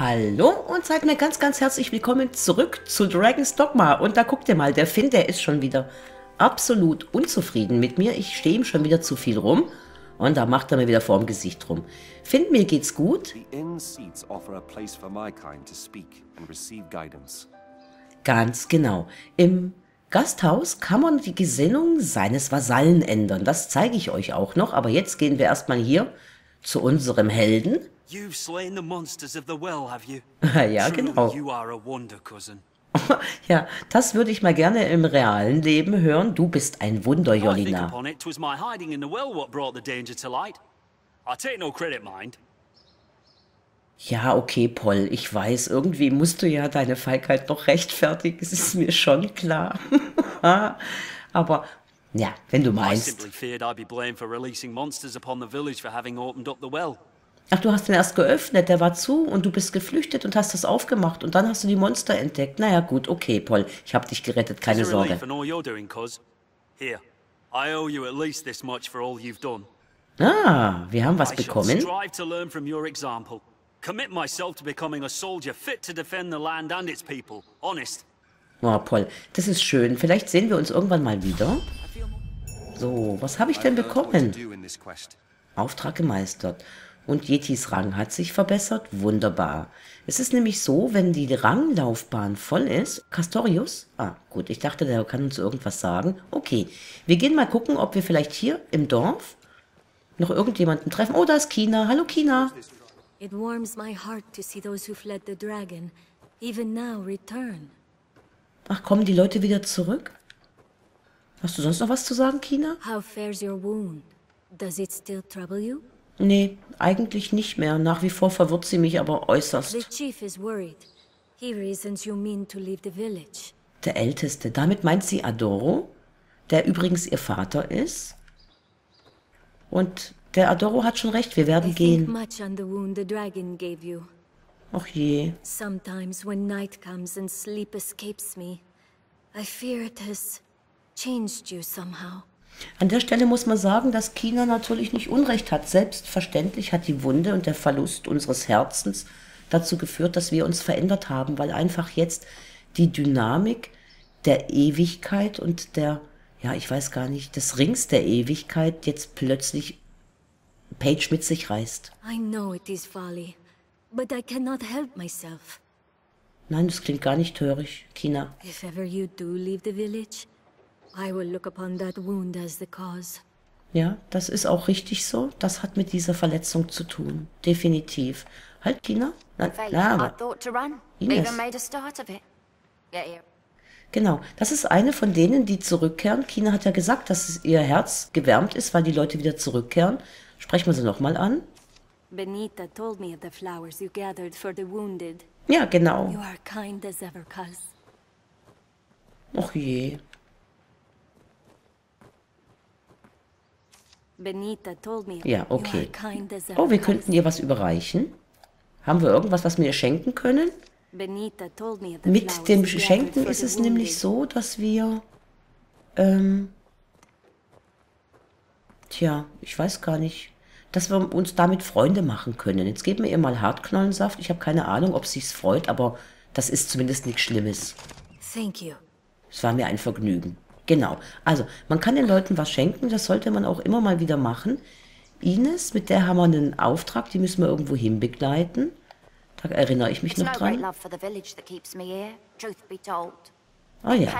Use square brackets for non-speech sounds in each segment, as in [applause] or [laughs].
Hallo und seid mir ganz, ganz herzlich willkommen zurück zu Dragon's Dogma. Und da guckt ihr mal, der Finn, der ist schon wieder absolut unzufrieden mit mir. Ich stehe ihm schon wieder zu viel rum. Und da macht er mir wieder vorm Gesicht rum. Finn, mir geht's gut. Ganz genau. Im Gasthaus kann man die Gesinnung seines Vasallen ändern. Das zeige ich euch auch noch. Aber jetzt gehen wir erstmal hier zu unserem Helden. You've slain the monsters of the well, have you? [laughs] ja, genau. You are a wonder, cousin. [laughs] ja, das würde ich mal gerne im realen Leben hören. Du bist ein Wunder, Jolina. Ja, okay, Paul, ich weiß, irgendwie musst du ja deine Feigheit noch rechtfertigen, es ist mir schon klar. [laughs] Aber ja, wenn du meinst. Ach, du hast den erst geöffnet, der war zu und du bist geflüchtet und hast das aufgemacht und dann hast du die Monster entdeckt. Naja, gut, okay, Paul, ich hab dich gerettet, keine Sorge. Ah, wir haben was bekommen. Commit myself to becoming a soldier fit to defend the land and its people. Honest. Oh, Paul, das ist schön. Vielleicht sehen wir uns irgendwann mal wieder. So, was habe ich denn bekommen? Auftrag gemeistert. Und Yetis Rang hat sich verbessert. Wunderbar. Es ist nämlich so, wenn die Ranglaufbahn voll ist. Castorius? Ah, gut, ich dachte, der kann uns irgendwas sagen. Okay, wir gehen mal gucken, ob wir vielleicht hier im Dorf noch irgendjemanden treffen. Oh, da ist Kina. Hallo, Kina. It warms my heart to see those who fled the dragon, even now return. Ach, kommen die Leute wieder zurück? Hast du sonst noch was zu sagen, Kina? How fares your wound? Does it still trouble you? Nee, eigentlich nicht mehr. Nach wie vor verwirrt sie mich aber äußerst. The chief is worried. He reasons you mean to leave the village. Der Älteste. Damit meint sie Adoro, der übrigens ihr Vater ist. Und der Adoro hat schon recht, wir werden gehen. Much on the wound the dragon gave you. Ach je. Sometimes when night comes and sleep escapes me, I fear it has changed you somehow. An der Stelle muss man sagen, dass China natürlich nicht Unrecht hat. Selbstverständlich hat die Wunde und der Verlust unseres Herzens dazu geführt, dass wir uns verändert haben, weil einfach jetzt die Dynamik der Ewigkeit und der, ja, ich weiß gar nicht, des Rings der Ewigkeit jetzt plötzlich Page mit sich reißt. I know it is folly, but I cannot help myself. Nein, das klingt gar nicht töricht, Kina. If ever you do leave the village, Ja, das ist auch richtig so. Das hat mit dieser Verletzung zu tun. Definitiv. Halt, Tina. Na, na aber. Ines. Genau, das ist eine von denen, die zurückkehren. Kina hat ja gesagt, dass ihr Herz gewärmt ist, weil die Leute wieder zurückkehren. Sprechen wir sie nochmal an. Benita told me of the flowers you gathered for the wounded. Ja, genau. You are kind as ever. Och je. Ja, okay. Oh, wir könnten ihr was überreichen. Haben wir irgendwas, was wir ihr schenken können? Mit dem Schenken ist es nämlich so, dass wir... Ähm, tja, ich weiß gar nicht, dass wir uns damit Freunde machen können. Jetzt geben wir ihr mal Hartknollensaft. Ich habe keine Ahnung, ob sie es freut, aber das ist zumindest nichts Schlimmes. Es war mir ein Vergnügen. Genau. Also, man kann den Leuten was schenken, das sollte man auch immer mal wieder machen. Ines, mit der haben wir einen Auftrag, die müssen wir irgendwo hin begleiten. Da erinnere ich mich noch dran. Ah ja.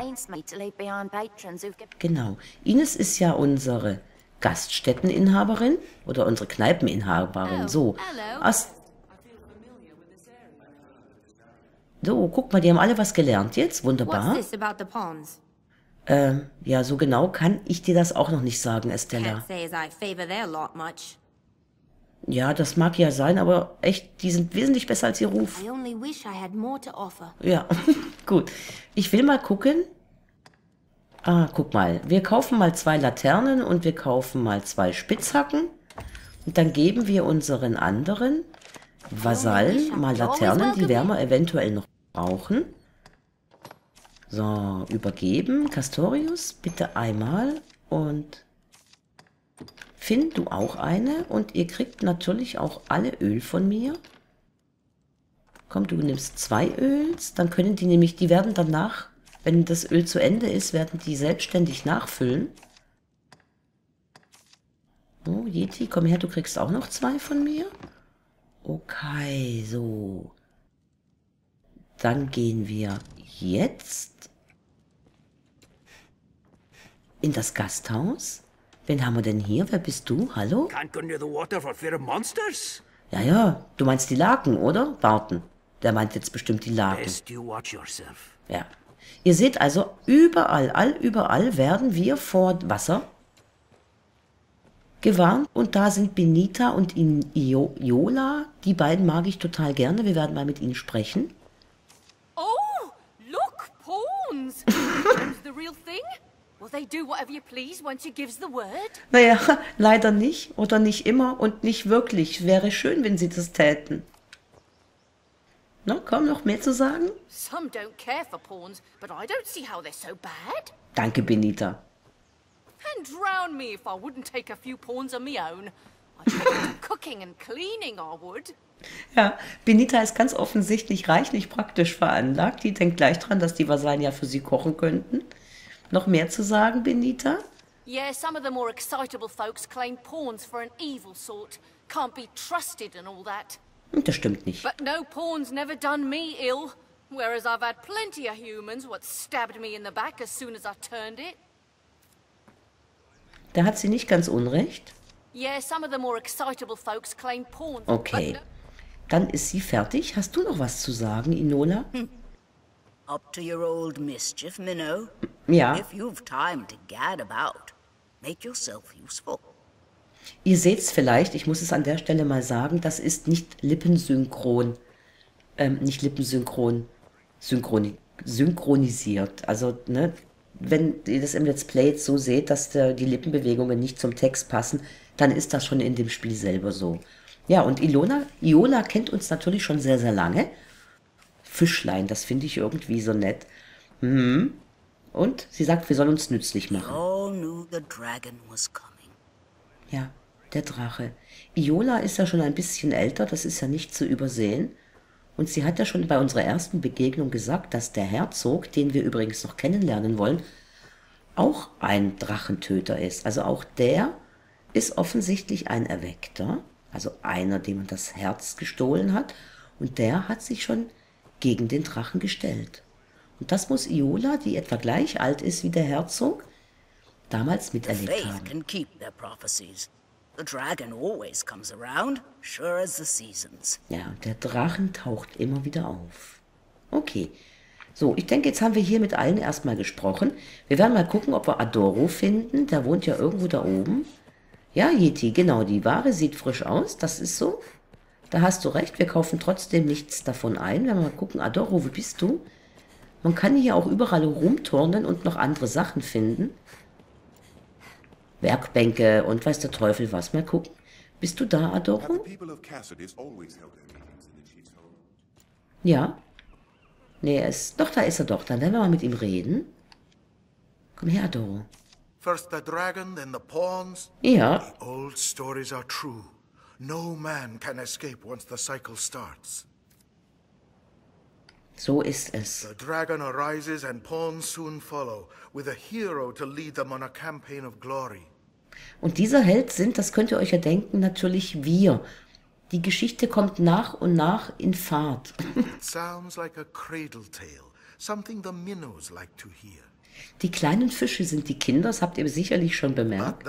Genau. Ines ist ja unsere Gaststätteninhaberin oder unsere Kneipeninhaberin. So. As so, guck mal, die haben alle was gelernt jetzt. Wunderbar. Ähm, ja, so genau kann ich dir das auch noch nicht sagen, Estella. Ja, das mag ja sein, aber echt, die sind wesentlich besser als ihr Ruf. Ja, [laughs] gut. Ich will mal gucken. Ah, guck mal. Wir kaufen mal zwei Laternen und wir kaufen mal zwei Spitzhacken. Und dann geben wir unseren anderen Vasallen mal Laternen, die wir eventuell noch brauchen. So, übergeben. Castorius, bitte einmal. Und Finn, du auch eine. Und ihr kriegt natürlich auch alle Öl von mir. Komm, du nimmst zwei Öls, dann können die nämlich, die werden danach, wenn das Öl zu Ende ist, werden die selbstständig nachfüllen. Oh, Yeti, komm her, du kriegst auch noch zwei von mir. Okay, so. Dann gehen wir jetzt in das Gasthaus. Wen haben wir denn hier? Wer bist du? Hallo? Can't go near the water for fear of monsters. Ja, ja. Du meinst die Laken, oder? Warten. Der meint jetzt bestimmt die Laken. Best you watch yourself. Ja. Ihr seht also, überall, all überall werden wir vor Wasser gewarnt. Und da sind Benita und Iola. Die beiden mag ich total gerne. Wir werden mal mit ihnen sprechen. Oh, look, pawns. the real thing? Will they do whatever you please once you gives the word? Naja, leider nicht oder nicht immer und nicht wirklich. Wäre schön, wenn sie das täten. Na, komm, noch mehr zu sagen? Some don't care for pawns, but I don't see how they're so bad. Danke, Benita. And drown me if I wouldn't take a few pawns of my own. I'd cooking and cleaning, I would. Ja, Benita ist ganz offensichtlich reichlich praktisch veranlagt. Die denkt gleich dran, dass die Vasallen ja für sie kochen könnten. Noch mehr zu sagen, Benita? Yeah, some of the more excitable folks claim pawns for an evil sort. Can't be trusted and all that. Das stimmt nicht. But no pawn's never done me ill. Whereas I've had plenty of humans what stabbed me in the back as soon as I turned it. Da hat sie nicht ganz unrecht. Okay. Dann ist sie fertig. Hast du noch was zu sagen, Inola? Hm. [laughs] Up to your old mischief, Minnow. Ja. If you've time to gad about, make yourself useful. Ihr seht's vielleicht, ich muss es an der Stelle mal sagen, das ist nicht lippensynchron. Ähm, nicht lippensynchron. Synchroni synchronisiert. Also, ne, wenn ihr das im Let's Play jetzt so seht, dass der, die Lippenbewegungen nicht zum Text passen, dann ist das schon in dem Spiel selber so. Ja, und Ilona, Iola kennt uns natürlich schon sehr, sehr lange. Fischlein, das finde ich irgendwie so nett. Mhm. Und sie sagt, wir sollen uns nützlich machen. Ja, der Drache. Iola ist ja schon ein bisschen älter, das ist ja nicht zu übersehen. Und sie hat ja schon bei unserer ersten Begegnung gesagt, dass der Herzog, den wir übrigens noch kennenlernen wollen, auch ein Drachentöter ist. Also auch der ist offensichtlich ein Erweckter, also einer, dem man das Herz gestohlen hat. Und der hat sich schon gegen den Drachen gestellt. Und das muss Iola, die etwa gleich alt ist wie der Herzog, damals miterlebt haben. The dragon always comes around, sure as the seasons. Ja, der Drachen taucht immer wieder auf. Okay. So, ich denke, jetzt haben wir hier mit allen erstmal gesprochen. Wir werden mal gucken, ob wir Adoro finden. Der wohnt ja irgendwo da oben. Ja, Yeti, genau, die Ware sieht frisch aus, das ist so. Da hast du recht, wir kaufen trotzdem nichts davon ein. Wenn wir mal gucken, Adoro, wo bist du? Man kann hier auch überall rumturnen und noch andere Sachen finden. Werkbänke und weiß der Teufel was. Mal gucken. Bist du da, Adoro? Ja. Nee, er ist... Doch, da ist er doch. Dann werden wir mal mit ihm reden. Komm her, Adoro. First the dragon, then the pawns. Ja. The old stories are true. No man can escape once the cycle starts. So ist es. The dragon arises and pawns soon follow, with a hero to lead them on a campaign of glory. Und dieser Held sind, das könnt ihr euch ja denken, natürlich wir. Die Geschichte kommt nach und nach in Fahrt. [laughs] Die kleinen Fische sind die Kinder, das habt ihr sicherlich schon bemerkt.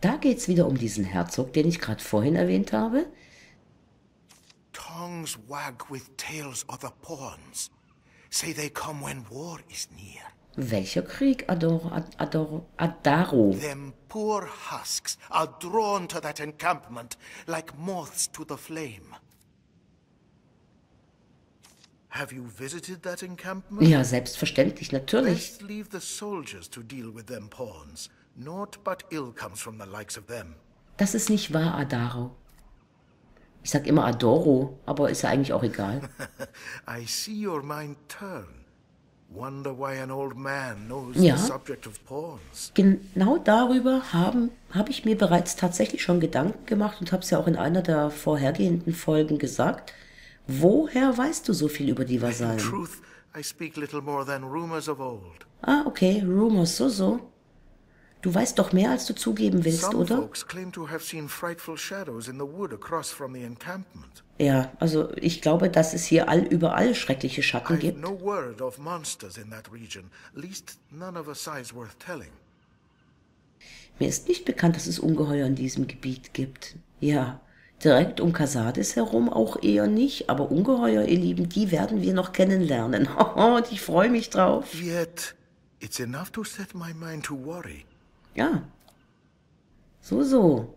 Da geht's wieder um diesen Herzog, den ich gerade vorhin erwähnt habe. Tongues wag with tails of the pawns. Say they come when war is near. Welcher Krieg, Adoro, Adoro, Adaro? Them poor husks are drawn to that encampment like moths to the flame. Have you visited that encampment? Ja, selbstverständlich, natürlich. Best leave the soldiers to deal with them pawns. Naught but ill comes from the likes of them. Das ist nicht wahr, Adaro. Ich sag immer Adoro, aber ist ja eigentlich auch egal. [laughs] I see your mind turn. Ja, genau darüber habe hab ich mir bereits tatsächlich schon Gedanken gemacht und habe es ja auch in einer der vorhergehenden Folgen gesagt. Woher weißt du so viel über die Vasallen? Ah, okay, rumors, so, so. Du weißt doch mehr, als du zugeben willst, oder? Ja, also ich glaube, dass es hier all überall schreckliche Schatten gibt. Mir ist nicht bekannt, dass es Ungeheuer in diesem Gebiet gibt. Ja, direkt um Casades herum auch eher nicht, aber Ungeheuer, ihr Lieben, die werden wir noch kennenlernen. [laughs] Und ich freue mich drauf. Yet, it's enough to set my mind to worry. Ja. So, so.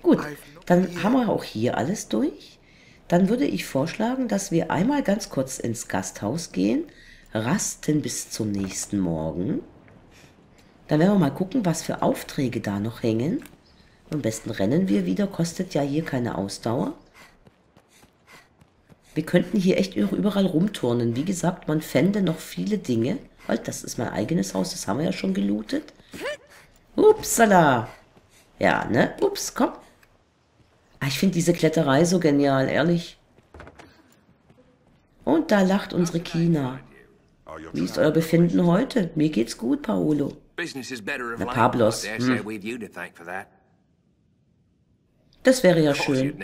Gut, dann haben wir auch hier alles durch. Dann würde ich vorschlagen, dass wir einmal ganz kurz ins Gasthaus gehen, rasten bis zum nächsten Morgen. Dann werden wir mal gucken, was für Aufträge da noch hängen. Am besten rennen wir wieder, kostet ja hier keine Ausdauer. Wir könnten hier echt überall rumturnen. Wie gesagt, man fände noch viele Dinge. Halt, das ist mein eigenes Haus, das haben wir ja schon gelootet. Upsala. Ja, ne? Ups, komm. Ah, ich finde diese Kletterei so genial, ehrlich. Und da lacht unsere Kina. Wie ist euer Befinden heute? Mir geht's gut, Paolo. Na, Pablos. Hm. Das wäre ja schön.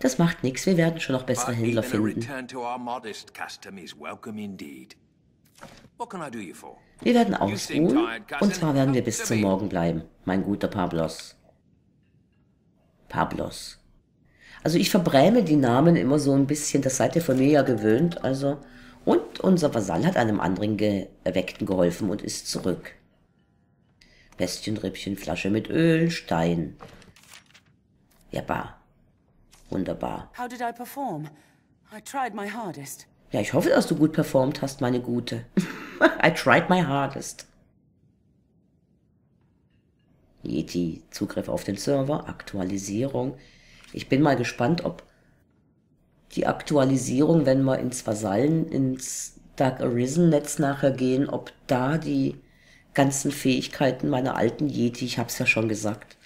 Das macht nichts, wir werden schon noch bessere Händler finden. Wir werden ausruhen, und zwar werden wir bis zum Morgen bleiben, mein guter Pablos. Pablos. Also ich verbräme die Namen immer so ein bisschen, das seid ihr von mir ja gewöhnt, also... Und unser Vasall hat einem anderen Ge Erweckten geholfen und ist zurück. Bestienrippchen, Flasche mit Öl, Stein. Ja, bar. Wunderbar. How did I perform? I tried my hardest. Ja, ich hoffe, dass du gut performt hast, meine Gute. [laughs] I tried my hardest. Yeti, Zugriff auf den Server, Aktualisierung. Ich bin mal gespannt, ob die Aktualisierung, wenn wir ins Vasallen, ins Dark Arisen Netz nachher gehen, ob da die ganzen Fähigkeiten meiner alten Yeti, ich hab's ja schon gesagt,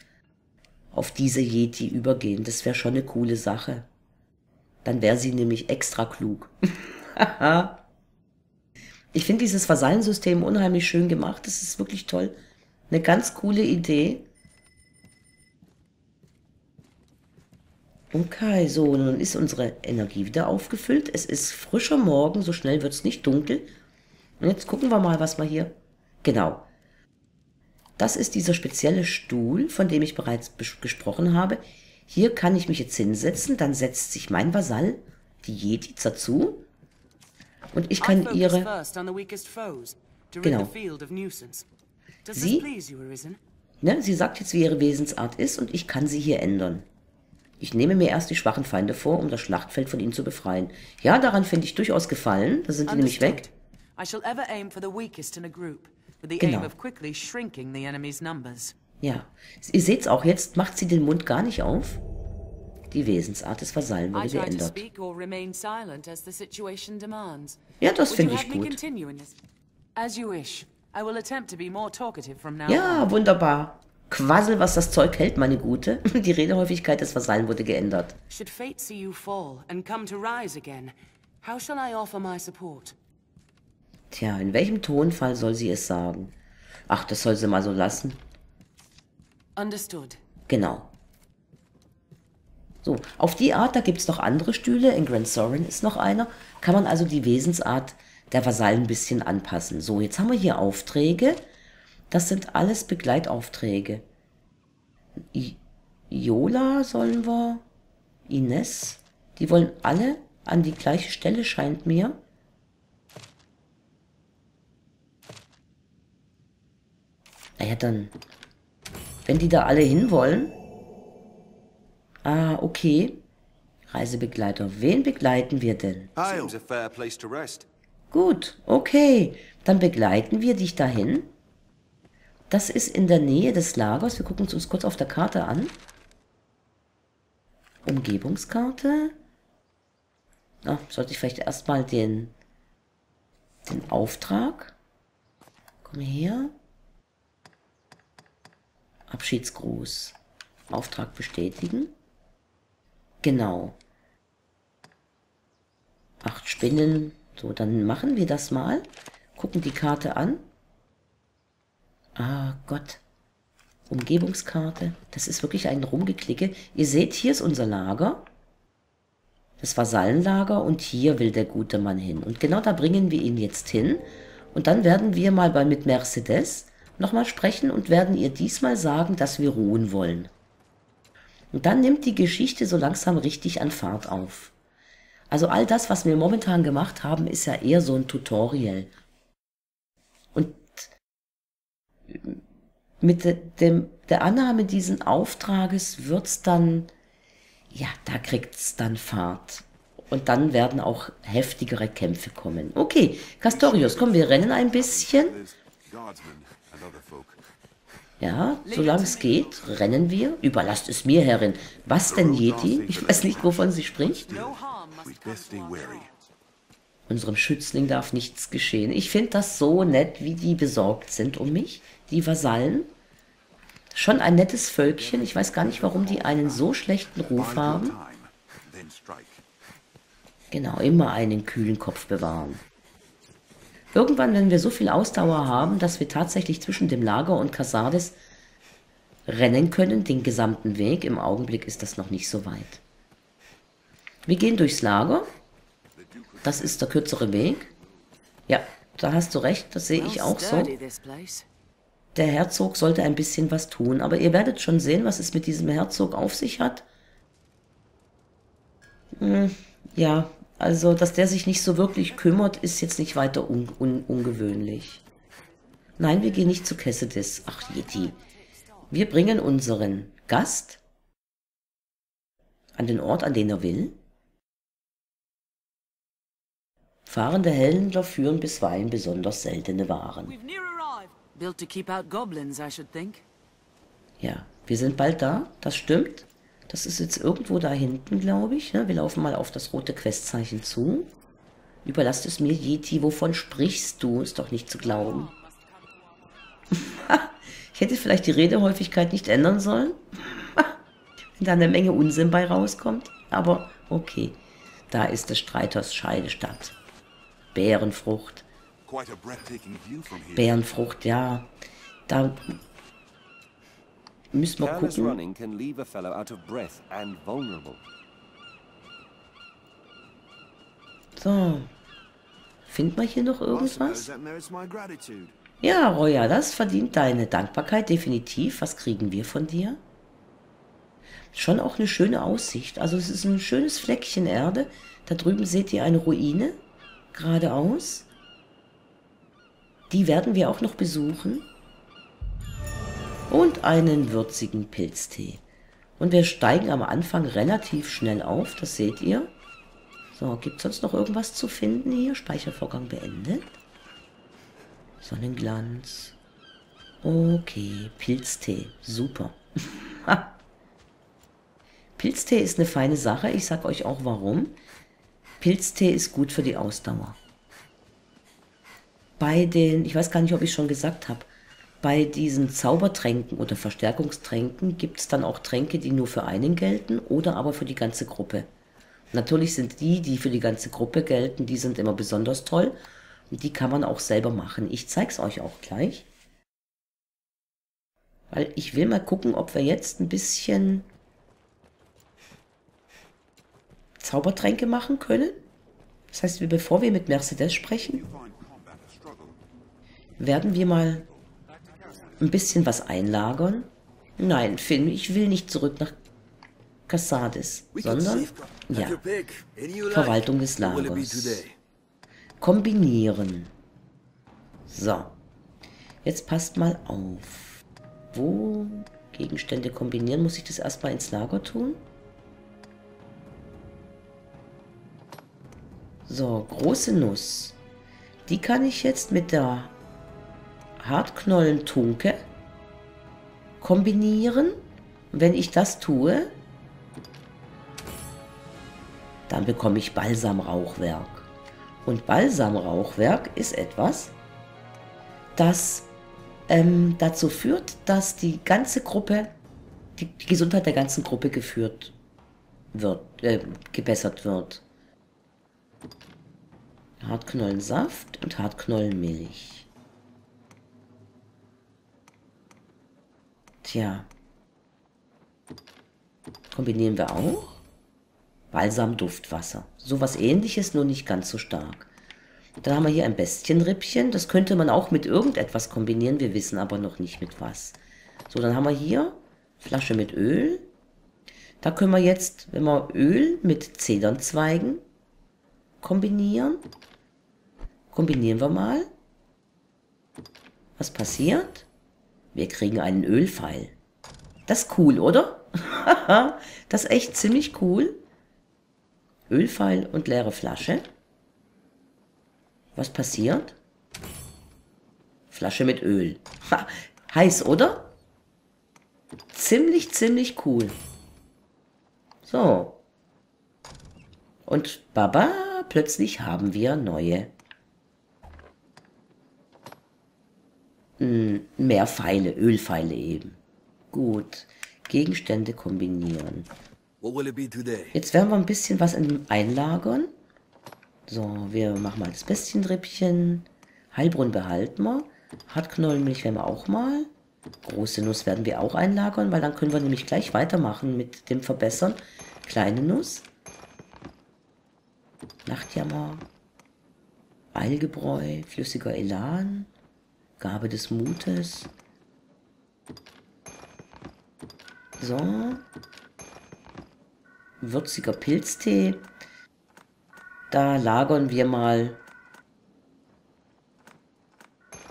auf diese Yeti übergehen. Das wäre schon eine coole Sache. Dann wäre sie nämlich extra klug. [laughs] ich finde dieses Vasallensystem unheimlich schön gemacht. Das ist wirklich toll. Eine ganz coole Idee. Okay, so, nun ist unsere Energie wieder aufgefüllt. Es ist frischer Morgen, so schnell wird es nicht dunkel. Und jetzt gucken wir mal, was wir hier... Genau. Das ist dieser spezielle Stuhl, von dem ich bereits gesprochen habe. Hier kann ich mich jetzt hinsetzen, dann setzt sich mein Vasall, die Yeti, dazu. Und ich kann ihre... Genau. Sie, ne, sie sagt jetzt, wie ihre Wesensart ist und ich kann sie hier ändern. Ich nehme mir erst die schwachen Feinde vor, um das Schlachtfeld von ihnen zu befreien. Ja, daran finde ich durchaus gefallen. Da sind die nämlich weg. I shall ever aim for the weakest in a group. Genau. Ja, ihr seht es auch jetzt, macht sie den Mund gar nicht auf. Die Wesensart des Vasallen wurde geändert. Ja, das finde ich gut. Ja, wunderbar. Quassel, was das Zeug hält, meine Gute. [laughs] Die Redehäufigkeit des Vasallen wurde geändert. Should fate see you fall and come to rise again, how shall I offer my support? Tja, in welchem Tonfall soll sie es sagen? Ach, das soll sie mal so lassen. Understood. Genau. So, auf die Art, da gibt es noch andere Stühle. In Grand Sorin ist noch einer. Kann man also die Wesensart der Vasallen ein bisschen anpassen. So, jetzt haben wir hier Aufträge. Das sind alles Begleitaufträge. I Iola sollen wir. Ines. Die wollen alle an die gleiche Stelle, scheint mir. Naja, dann. Wenn die da alle hinwollen. Ah, okay. Reisebegleiter. Wen begleiten wir denn? Gut, okay. Dann begleiten wir dich dahin. Das ist in der Nähe des Lagers. Wir gucken es uns kurz auf der Karte an. Umgebungskarte. Ach, sollte ich vielleicht erstmal den, den Auftrag. Komm her. Abschiedsgruß. Auftrag bestätigen. Genau. Acht Spinnen. So, dann machen wir das mal. Gucken die Karte an. Ah Gott. Umgebungskarte. Das ist wirklich ein Rumgeklicke. Ihr seht, hier ist unser Lager. Das Vasallenlager und hier will der gute Mann hin. Und genau da bringen wir ihn jetzt hin. Und dann werden wir mal bei mit Mercedes nochmal sprechen und werden ihr diesmal sagen, dass wir ruhen wollen. Und dann nimmt die Geschichte so langsam richtig an Fahrt auf. Also all das, was wir momentan gemacht haben, ist ja eher so ein Tutorial. Und mit dem, der Annahme diesen Auftrages wird's dann, ja, da kriegt's dann Fahrt. Und dann werden auch heftigere Kämpfe kommen. Okay, Castorius, komm, wir rennen ein bisschen. Ja, solange es geht, rennen wir. Überlasst es mir, Herrin. Was denn, Yeti? Ich weiß nicht, wovon sie spricht. Unserem Schützling darf nichts geschehen. Ich finde das so nett, wie die besorgt sind um mich, die Vasallen. Schon ein nettes Völkchen. Ich weiß gar nicht, warum die einen so schlechten Ruf haben. Genau, immer einen kühlen Kopf bewahren. Irgendwann, wenn wir so viel Ausdauer haben, dass wir tatsächlich zwischen dem Lager und Casades rennen können, den gesamten Weg, im Augenblick ist das noch nicht so weit. Wir gehen durchs Lager. Das ist der kürzere Weg. Ja, da hast du recht, das sehe ich auch so. Der Herzog sollte ein bisschen was tun, aber ihr werdet schon sehen, was es mit diesem Herzog auf sich hat. Hm, ja, also, dass der sich nicht so wirklich kümmert, ist jetzt nicht weiter un un ungewöhnlich. Nein, wir gehen nicht zu Kessedis. Ach, Yeti. Wir bringen unseren Gast an den Ort, an den er will. Fahrende Händler führen bisweilen besonders seltene Waren. Ja, wir sind bald da, das stimmt. Das ist jetzt irgendwo da hinten, glaube ich. Ne? Wir laufen mal auf das rote Questzeichen zu. Überlasst es mir, Yeti. Wovon sprichst du? Ist doch nicht zu glauben. [laughs] ich hätte vielleicht die Redehäufigkeit nicht ändern sollen. [laughs] Wenn da eine Menge Unsinn bei rauskommt. Aber okay. Da ist des Streiters Scheidestadt. Bärenfrucht. Bärenfrucht, ja. Da Müssen wir gucken. So. Finden wir hier noch irgendwas? Ja, Roya, das verdient deine Dankbarkeit definitiv. Was kriegen wir von dir? Schon auch eine schöne Aussicht. Also es ist ein schönes Fleckchen Erde. Da drüben seht ihr eine Ruine. Geradeaus. Die werden wir auch noch besuchen und einen würzigen Pilztee. Und wir steigen am Anfang relativ schnell auf, das seht ihr. So, gibt es sonst noch irgendwas zu finden hier? Speichervorgang beendet. Sonnenglanz. Okay, Pilztee. Super. [laughs] Pilztee ist eine feine Sache. Ich sag euch auch warum. Pilztee ist gut für die Ausdauer. Bei den, ich weiß gar nicht, ob ich schon gesagt habe, bei diesen Zaubertränken oder Verstärkungstränken gibt es dann auch Tränke, die nur für einen gelten oder aber für die ganze Gruppe. Natürlich sind die, die für die ganze Gruppe gelten, die sind immer besonders toll und die kann man auch selber machen. Ich zeige es euch auch gleich. Weil ich will mal gucken, ob wir jetzt ein bisschen Zaubertränke machen können. Das heißt, bevor wir mit Mercedes sprechen, werden wir mal ein bisschen was einlagern? Nein, Finn, ich will nicht zurück nach Cassades, sondern, ja, Verwaltung des Lagers. Kombinieren. So. Jetzt passt mal auf. Wo Gegenstände kombinieren? Muss ich das erstmal ins Lager tun? So, große Nuss. Die kann ich jetzt mit der Hartknollentunke kombinieren. Wenn ich das tue, Dann bekomme ich Balsamrauchwerk. Und Balsamrauchwerk ist etwas, das ähm, dazu führt, dass die ganze Gruppe, die, Gesundheit der ganzen Gruppe geführt wird, äh, gebessert wird. Hartknollensaft und Hartknollenmilch. Tja. Kombinieren wir auch. Balsamduftwasser. Sowas ähnliches, nur nicht ganz so stark. Dann haben wir hier ein Bestienrippchen. Das könnte man auch mit irgendetwas kombinieren. Wir wissen aber noch nicht mit was. So, dann haben wir hier Flasche mit Öl. Da können wir jetzt, wenn wir Öl mit Zedernzweigen kombinieren, kombinieren wir mal. Was passiert? Wir kriegen einen Ölpfeil. Das ist cool, oder? [laughs] das ist echt ziemlich cool. Ölpfeil und leere Flasche. Was passiert? Flasche mit Öl. Heiß, oder? Ziemlich, ziemlich cool. So. Und Baba, plötzlich haben wir neue. Mehr Pfeile, Ölpfeile eben. Gut. Gegenstände kombinieren. Jetzt werden wir ein bisschen was einlagern. So, wir machen mal das Bestienrippchen. Heilbrunn behalten wir. Hartknollenmilch werden wir auch mal. Große Nuss werden wir auch einlagern, weil dann können wir nämlich gleich weitermachen mit dem Verbessern. Kleine Nuss. Nachtjammer. Eilgebräu. Flüssiger Elan. Gabe des Mutes. So würziger Pilztee. Da lagern wir mal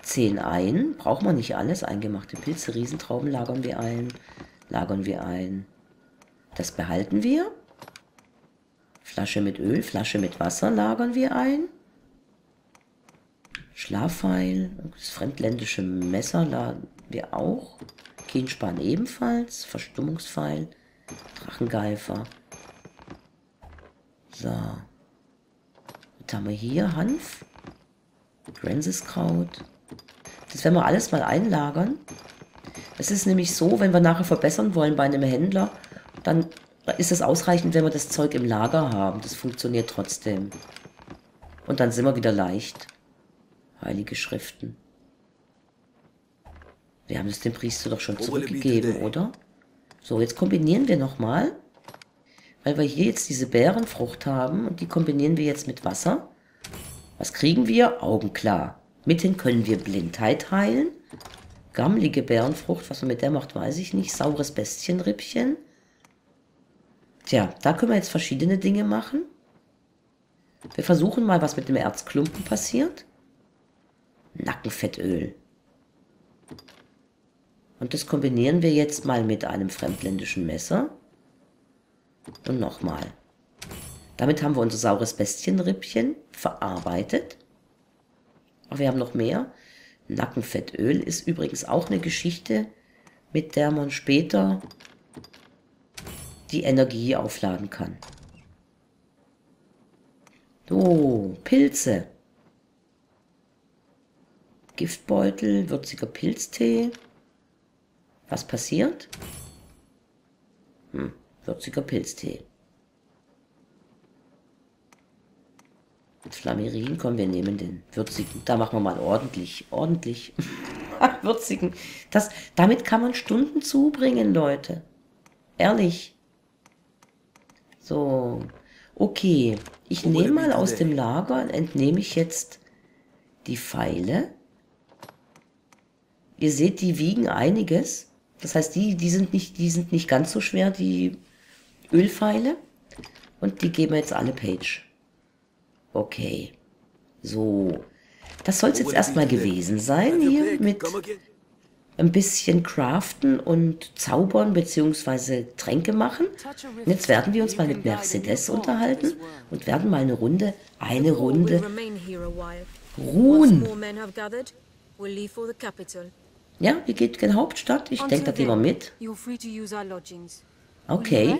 10 ein. Braucht man nicht alles. Eingemachte Pilze, Riesentrauben lagern wir ein. Lagern wir ein. Das behalten wir. Flasche mit Öl, Flasche mit Wasser lagern wir ein. Schlafpfeil, das fremdländische Messer laden wir auch. Kienspan ebenfalls. Verstummungspfeil, Drachengeifer. So. Was haben wir hier? Hanf. Grenzeskraut. Das werden wir alles mal einlagern. Es ist nämlich so, wenn wir nachher verbessern wollen bei einem Händler, dann ist es ausreichend, wenn wir das Zeug im Lager haben. Das funktioniert trotzdem. Und dann sind wir wieder leicht. Heilige Schriften. Wir haben es dem Priester doch schon zurückgegeben, oder? So, jetzt kombinieren wir nochmal weil wir hier jetzt diese Bärenfrucht haben und die kombinieren wir jetzt mit Wasser. Was kriegen wir? Augenklar. Mithin können wir Blindheit heilen. Gammlige Bärenfrucht, was man mit der macht, weiß ich nicht. Saures Bestienrippchen. Tja, da können wir jetzt verschiedene Dinge machen. Wir versuchen mal, was mit dem Erzklumpen passiert. Nackenfettöl. Und das kombinieren wir jetzt mal mit einem fremdländischen Messer. Und nochmal. Damit haben wir unser saures Bestienrippchen verarbeitet. Aber wir haben noch mehr. Nackenfettöl ist übrigens auch eine Geschichte, mit der man später die Energie aufladen kann. So, Pilze. Giftbeutel, würziger Pilztee. Was passiert? Hm. Würziger Pilztee. Flammerin, komm, wir nehmen den würzigen. Da machen wir mal ordentlich, ordentlich [laughs] würzigen. Das, damit kann man Stunden zubringen, Leute. Ehrlich. So, okay. Ich nehme mal aus dem Lager, entnehme ich jetzt die Pfeile. Ihr seht, die wiegen einiges. Das heißt, die, die, sind nicht, die sind nicht ganz so schwer, die Ölpfeile und die geben wir jetzt alle Page. Okay. So. Das soll es jetzt erstmal gewesen sein hier mit ein bisschen craften und zaubern bzw. Tränke machen. Und jetzt werden wir uns mal mit Mercedes unterhalten und werden mal eine Runde, eine Runde ruhen. Ja, wie geht die Hauptstadt? Ich denke, da gehen wir mit. Okay.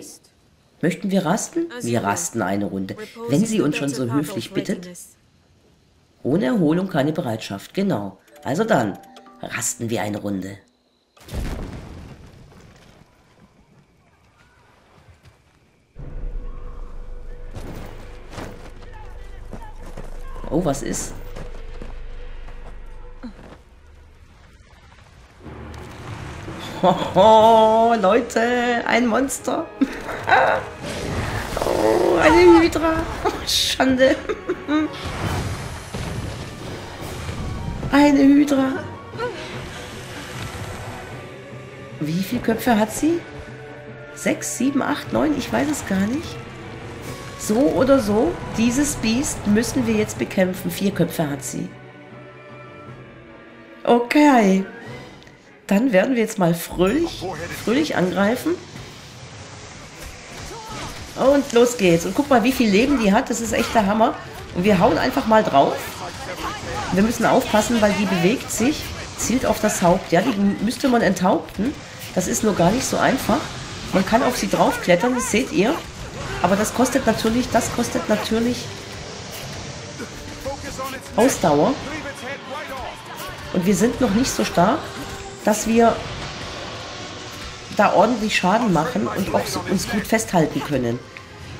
Möchten wir rasten? Wir rasten eine Runde. Wenn sie uns schon so höflich bittet. Ohne Erholung keine Bereitschaft. Genau. Also dann, rasten wir eine Runde. Oh, was ist? Oh, Leute, ein Monster. [laughs] oh, eine Hydra. Oh, Schande. [laughs] eine Hydra. Wie viele Köpfe hat sie? Sechs, sieben, acht, neun? Ich weiß es gar nicht. So oder so, dieses Biest müssen wir jetzt bekämpfen. Vier Köpfe hat sie. Okay. Dann werden wir jetzt mal fröhlich, fröhlich angreifen. Und los geht's. Und guck mal, wie viel Leben die hat. Das ist echt der Hammer. Und wir hauen einfach mal drauf. Wir müssen aufpassen, weil die bewegt sich. Zielt auf das Haupt. Ja, die müsste man enthaupten. Das ist nur gar nicht so einfach. Man kann auf sie draufklettern, das seht ihr. Aber das kostet natürlich, das kostet natürlich Ausdauer. Und wir sind noch nicht so stark, dass wir da ordentlich Schaden machen und auch so uns gut festhalten können.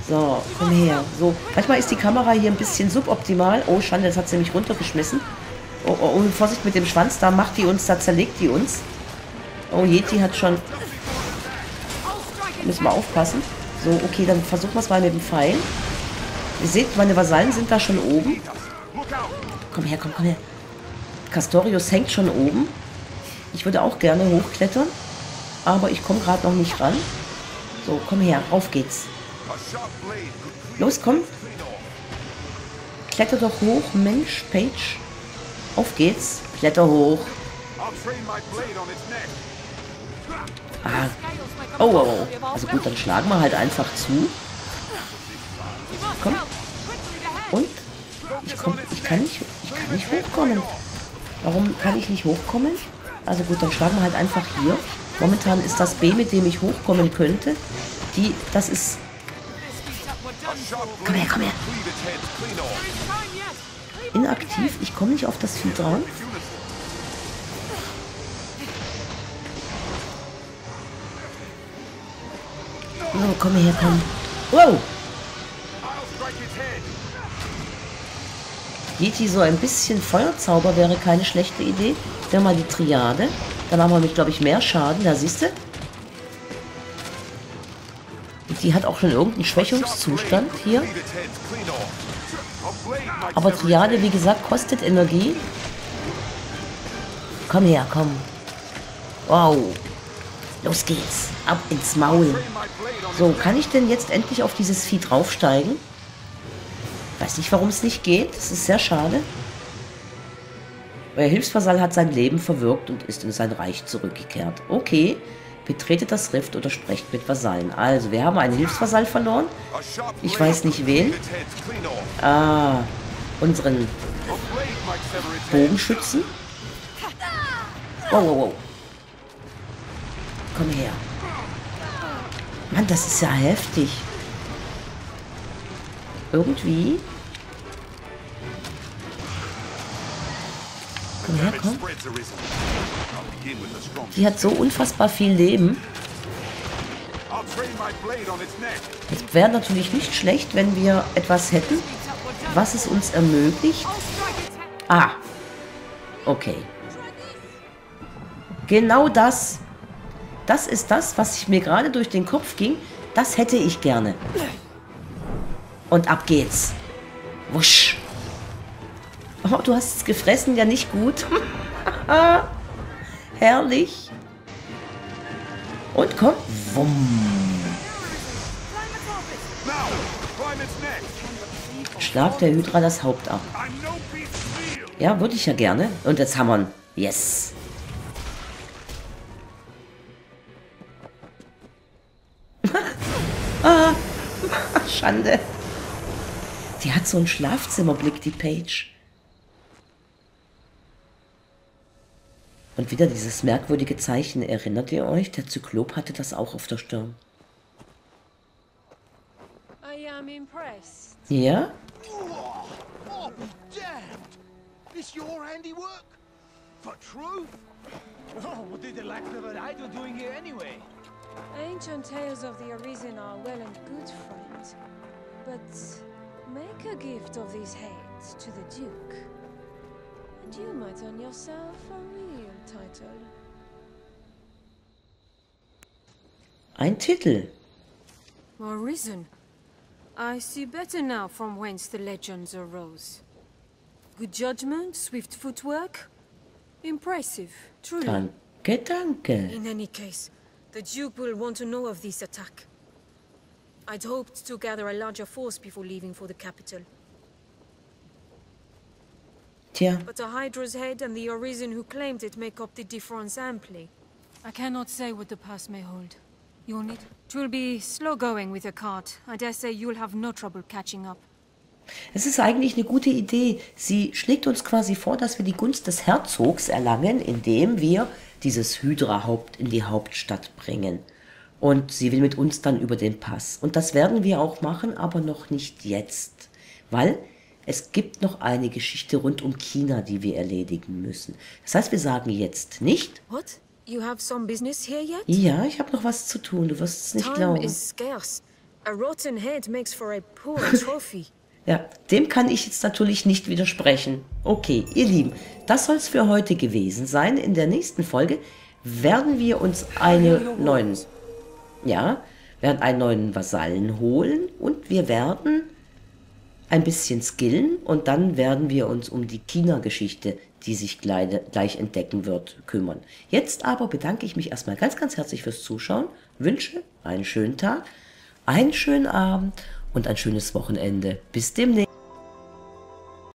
So, komm her. So, manchmal ist die Kamera hier ein bisschen suboptimal. Oh, Schande, das hat sie mich runtergeschmissen. Oh, oh, oh, Vorsicht mit dem Schwanz, da macht die uns, da zerlegt die uns. Oh, Yeti hat schon... Da müssen wir aufpassen. So, okay, dann versuchen wir es mal mit dem Pfeil. Ihr seht, meine Vasallen sind da schon oben. Komm her, komm, komm her. Castorius hängt schon oben. Ich würde auch gerne hochklettern, aber ich komme gerade noch nicht ran. So, komm her, auf geht's. Los, komm. Kletter doch hoch, Mensch, Page. Auf geht's. Kletter hoch. Ah. Oh, oh, oh. Also gut, dann schlagen wir halt einfach zu. Komm. Und? Ich, komm, ich, kann nicht, ich kann nicht hochkommen. Warum kann ich nicht hochkommen? Also gut, dann schlagen wir halt einfach hier. Momentan ist das B, mit dem ich hochkommen könnte. Die, das ist... Komm her, komm her. Inaktiv, ich komme nicht auf das Vieh drauf. So, komm her, komm. Wow! Yeti so ein bisschen Feuerzauber wäre keine schlechte Idee. Dann mal die Triade. Dann machen wir mit, glaube ich, mehr Schaden. Da siehst du. Die hat auch schon irgendeinen Schwächungszustand hier. Aber Triade, wie gesagt, kostet Energie. Komm her, komm. Wow. Los geht's. Ab ins Maul. So, kann ich denn jetzt endlich auf dieses Vieh draufsteigen? Weiß nicht, warum es nicht geht. Das ist sehr schade. Euer Hilfsversall hat sein Leben verwirkt und ist in sein Reich zurückgekehrt. Okay. Betretet das Rift oder sprecht mit Vasallen. Also, wir haben einen Hilfsversall verloren. Ich weiß nicht wen. Ah, unseren Bogenschützen. Wow, wow, wow. Komm her. Mann, das ist ja heftig. Irgendwie. Komm her, komm. Die hat so unfassbar viel Leben. Es wäre natürlich nicht schlecht, wenn wir etwas hätten, was es uns ermöglicht. Ah. Okay. Genau das. Das ist das, was mir gerade durch den Kopf ging. Das hätte ich gerne. Und ab geht's. Wusch. Oh, du hast es gefressen, ja nicht gut. [laughs] Herrlich. Und komm. Wumm. Schlag der Hydra das Haupt ab. Ja, würde ich ja gerne. Und jetzt ihn. Yes. [laughs] ah, [laughs] Schande. Die hat so einen Schlafzimmerblick, die Page. Und wieder dieses merkwürdige Zeichen. Erinnert ihr euch? Der Zyklop hatte das auch auf der Stirn. Ja? Oh, damned! This your handiwork? For truth? Oh, what did the lack of an idol doing here anyway? Ancient tales of the Arisen are well and good, friend. But make a gift of these heads to the Duke. And you might earn yourself a real title. Ein Titel. reason. I see better now from whence the legends arose. Good judgment, swift footwork. Impressive, truly. Danke, danke. In any case, the Duke will want to know of this attack. I'd hoped to gather a larger force before leaving for the capital. Tja. But the Hydra's head and the Arisen who claimed it make up the difference amply. I cannot say what the past may hold. You'll need... It will be slow going with a cart. I dare say you'll have no trouble catching up. Es ist eigentlich eine gute Idee. Sie schlägt uns quasi vor, dass wir die Gunst des Herzogs erlangen, indem wir dieses Hydra-Haupt in die Hauptstadt bringen. Und sie will mit uns dann über den Pass. Und das werden wir auch machen, aber noch nicht jetzt. Weil es gibt noch eine Geschichte rund um China, die wir erledigen müssen. Das heißt, wir sagen jetzt nicht. What? You have some business here yet? Ja, ich habe noch was zu tun. Du wirst es nicht Time glauben. is scarce. A rotten head makes for a poor [laughs] trophy. Ja, dem kann ich jetzt natürlich nicht widersprechen. Okay, ihr Lieben, das soll es für heute gewesen sein. In der nächsten Folge werden wir uns einen neuen, ja, werden einen neuen Vasallen holen und wir werden ein bisschen skillen und dann werden wir uns um die China-Geschichte die sich gleich entdecken wird, kümmern. Jetzt aber bedanke ich mich erstmal ganz, ganz herzlich fürs Zuschauen, wünsche einen schönen Tag, einen schönen Abend und ein schönes Wochenende. Bis demnächst.